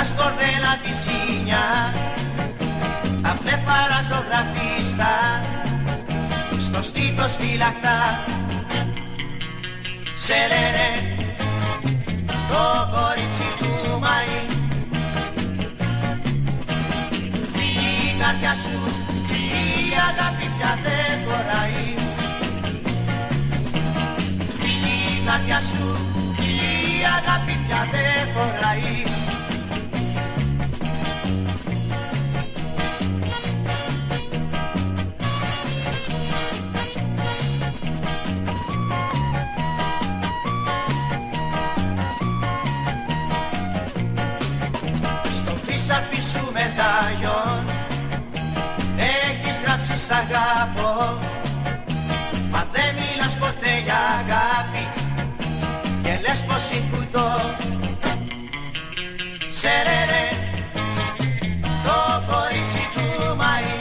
trascorre la piscina τα πνεύματα ζωγραφίστα στο στήθος φυλακτά σε λένε το κορίτσι του Μαΐ. Η καρδιά σου η αγάπη πια δεν χωράει. Η καρδιά σου σ' αγάπω Μα δεν μιλάς ποτέ για αγάπη Και λες πως είναι κουτό Σε ρε Το κορίτσι του Μαΐ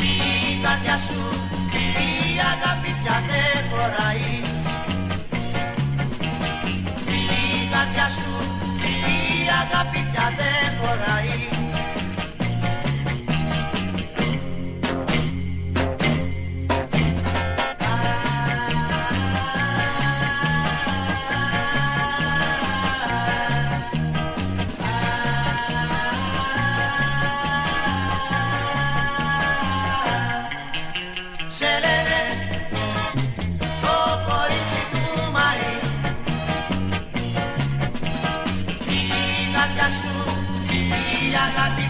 Η καρδιά σου η αγάπη πια δεν Diana